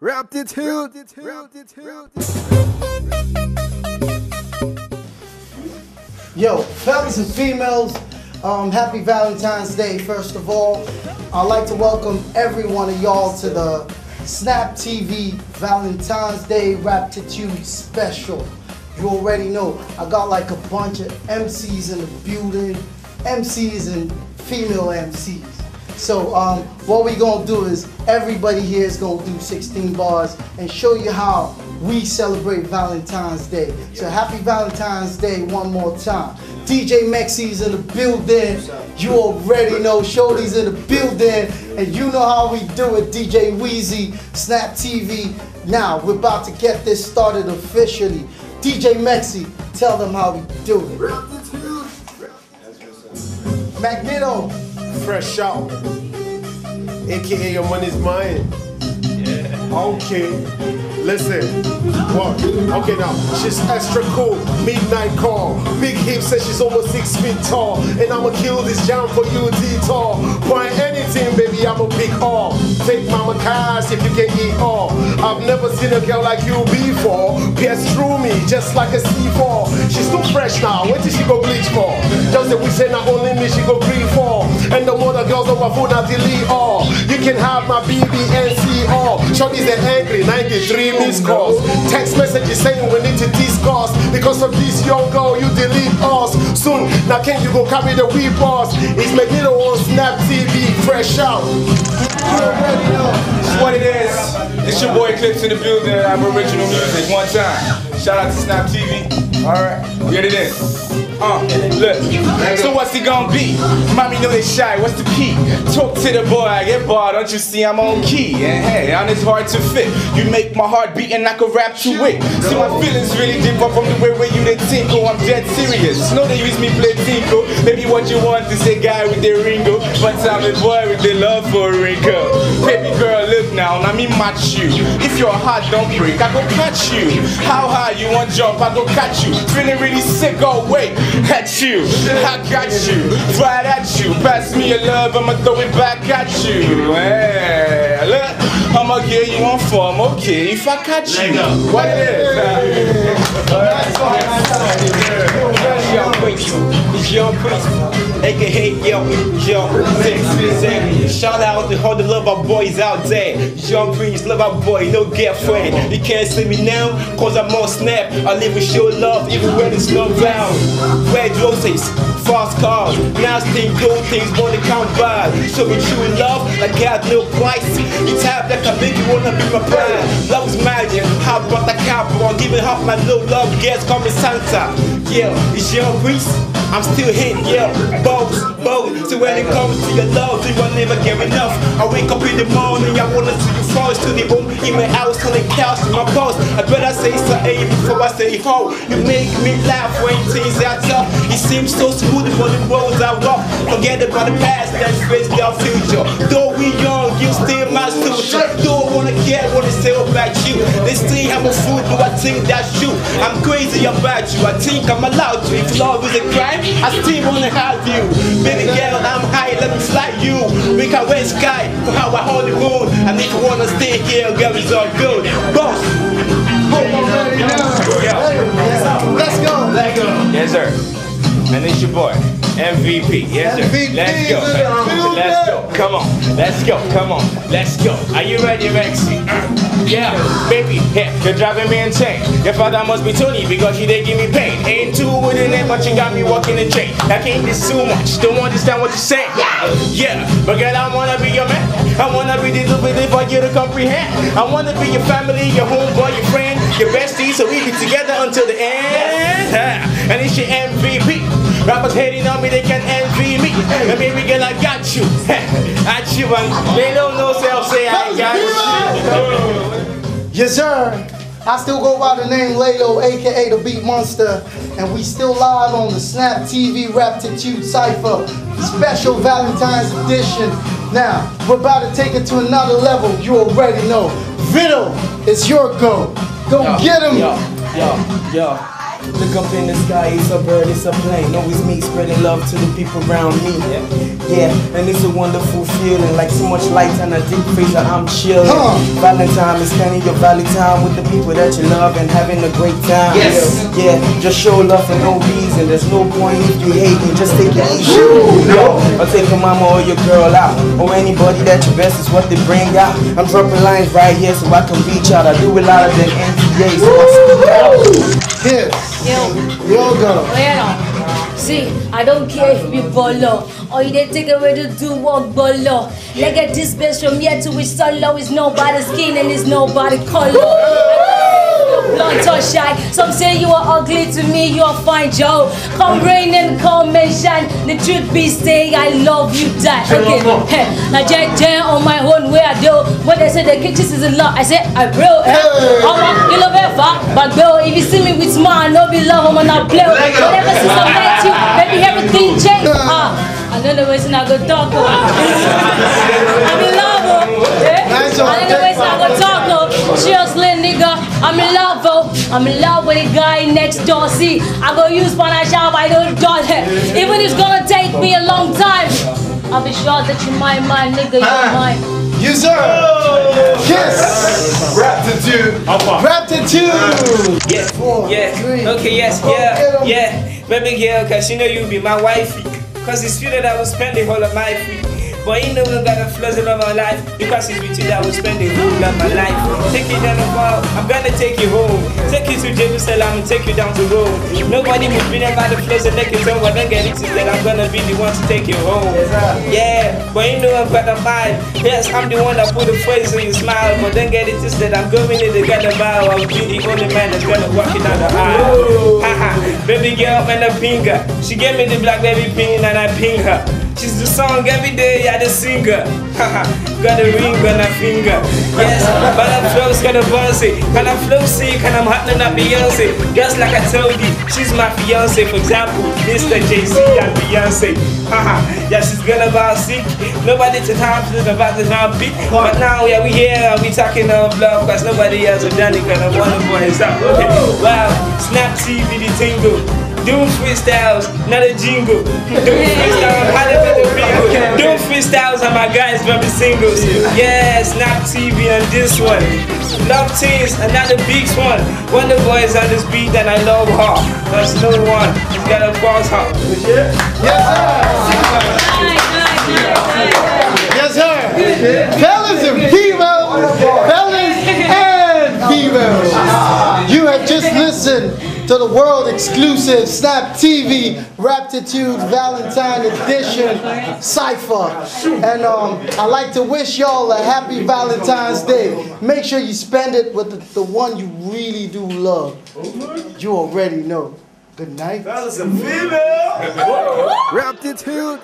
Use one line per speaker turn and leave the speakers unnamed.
Raptitude.
Yo, fellas and females, um, happy Valentine's Day, first of all. I'd like to welcome every one of y'all to the Snap TV Valentine's Day Raptitude special. You already know, I got like a bunch of MCs in the building, MCs and female MCs. So um, what we gonna do is everybody here is gonna do 16 bars and show you how we celebrate Valentine's Day. So happy Valentine's Day one more time. DJ Mexi's in the building. You already know Shorty's in the building. And you know how we do it. DJ Wheezy, Snap TV. Now we're about to get this started officially. DJ Mexi, tell them how we do it. Magneto.
Fresh out. AKA your money's mine. Okay. Listen. What? Okay now. She's extra cool. Midnight call. Big hips says she's almost six feet tall. And I'ma kill this jam for you, detour. Buy anything, baby, I'ma pick all. Take mama cars if you can eat all. I've never seen a girl like you before. Pierce through me just like a C4. She's too fresh now. When did she go bleach for? Just that we say not only me, she go green for. And the more the girls on my phone, I delete all. You can have my BBNC all. Shorty's an angry 93 missed calls. Text messages saying we need to discuss. Because of this young girl, you delete us. Soon, now can you go carry the weed boss? It's Magneto on Snap TV, fresh out.
It's what it is. It's your boy Clips in the building. I have original music one time. Shout out to Snap TV. Alright, get it in. Uh, look. So what's it gonna be? Mommy know they shy, what's the key? Talk to the boy, I get barred, don't you see I'm on key? And hey, and it's hard to fit. You make my heart beat and I can rap to it. See my feelings really differ from the way where you they tinkle. I'm dead serious. Know they use me play tinkle. Maybe what you want is a guy with the ringo, but I'm a boy with the love for a wrinkle. Baby girl, look now, now me match you. If your heart don't break, I go catch you. How high you want jump, I go catch you. Feeling really sick, oh wait, at you. I got you, right at you. Pass me your love, I'ma throw it back at you. Hey, look, I'ma get you on form, okay, if I catch you. What it is?
Prince, it's Young Prince, aka Yo, Yo, six, seven. Shout out to all the lover boys out there. Young love lover boy, no girlfriend. You can't see me now, cause I'm on snap. I live with show love, even when it's not round. Red roses, fast cars, now still gold things, wanna count bad. So we true in love, like God no price. You type that can make you wanna be my pride. Love is magic, how about the cowboy? Giving half my low love, guess call me Santa. Yeah, it's your priest. I'm still hitting, yeah, both, both. So when it comes to your love, you will never get enough. I wake up in the morning, I wanna see you fall to the room, in my house, on the couch, in my post. I better say something before I say ho. You make me laugh when things are tough. It seems so smooth for the roads I walk. Forget about the past, let's face the future. Though we young, you still my suture. Don't wanna care what they say about you. They say I'm a fool, but I think that's you. I'm crazy about you. I think I'm allowed to. If love is a crime, I still wanna have you. Baby girl, I'm high, let me fly you. We can wet sky for how I hold the moon. And if you wanna stay here, girl, it's all good. Boss.
Let's go.
Let go.
Yes, sir. And it's your boy, MVP. Yes, sir.
MVP
Let's go.
is in the
Let's go. Come on. Let's go. Come on. Let's go. Are you ready, Maxi? Uh, yeah, baby. Yeah, you're driving me insane. Your father must be Tony because he did give me pain. Ain't two with it, but you got me walking the chain. I can't this too much. Don't understand what you're saying. Yeah, but girl, I wanna be your man. I wanna be the little for you to comprehend. I wanna be your family, your homeboy, your friend, your bestie, so we be together until the end. And it's your MVP. Rappers hating on me, they can envy me. And baby girl, I got you. I you, and they don't know self say I got you.
Yes, sir. I still go by the name Laylow, aka the Beat Monster, and we still live on the Snap TV Raptitude Cypher Special Valentine's Edition. Now, we're about to take it to another level. You already know. Vito, it's your go. Go get him.
Yo, yo, yo. Look up in the sky, it's a bird, it's a plane. Always me spreading love to the people around me. Yeah, and it's a wonderful feeling, like so much light and a deep freezer. I'm chilling.
Huh.
Valentine is spending your valley time with the people that you love and having a great time.
Yes.
Yeah, just show love for no reason. There's no point if you hate me, just take it easy. Yo, I'll take your mama or your girl out, or anybody that you best is what they bring out. I'm dropping lines right here so I can reach out. I do it louder than NTA, so I speak out.
Kiss.
Yo,
Yo,
bueno. See, I don't care if you follow or you didn't take away to do what bolo. Like this best from here to which solo is nobody's skin and is nobody color. Shy. Some say you are ugly to me, you are fine, Joe. Come rain and come and shine. The truth be say I love you, die. Okay, hey, now Jen Jen on my own way I do. When they say the kitchen is a lot, I say I bro. Hey. I'm a kilo better, but bro, if you see me with smile, no be love, I'm not play. Whatever since I met you, maybe everything changed. Ah, I know the reason I go talk. I'm in love, oh. Yeah? I know the I'm in love with the guy next door. See, I go use financial, I don't do it. Even if it's gonna take me a long time, I'll be sure that you mine, my nigga, you're mine.
You sir. Kiss.
Raptitude.
Raptitude.
Yeah,
Four,
yeah,
three.
okay, yes,
get 'em.
yeah, yeah. Baby girl, cause you know you'll be my wifey. Cause it's you that I will spend the whole of my free. But you know I got the flows of my life. Because it's with you that I will spend the whole of my life. Take you down the bar, I'm gonna take you home. Take you to Jerusalem and take you down the road. Nobody will be by the flows and make it over. Don't get it twisted, I'm gonna be the one to take you home. Yeah, but you know I've got a vibe. Yes, I'm the one that put the phrase on your smile. But don't get it twisted, I'm going in to get the bow. I'll be the only man that's gonna walk it down the aisle. Haha, baby girl, man, I ping her. She gave me the black baby pin and I ping her. She's the song every day, I the singer. Got a ring on her finger. Yes, but I'm flows kinda bossy. Can I flow sick and I'm hot a Beyonce. Just like I told you, she's my fiance. For example, Mr. Jay-Z and Beyonce. Yeah, she's gonna buy sick. Nobody to for the about the now beat. But now, yeah, we here we talking of love. Cause nobody else has done it. Cause I wanna for himself. Okay, wow, TV, the tingle. Doing freestyles, not a jingle. Doing freestyles, how to the bingo. Doing freestyles and my guys from the singles. Yes, Snap TV on this one. Love teams, another big one. Wonder boys on this beat and I love her. Cause no one is gonna boss her.
Yes, sir. Fellas and females. Fellas and females. You have just listened to the world exclusive Snap TV Raptitude Valentine Edition Cypher. And um, I'd like to wish y'all a happy Valentine's Day. Make sure you spend it with the, the one you really do love. You already know. Good night.
Fellas and female.
Raptitude.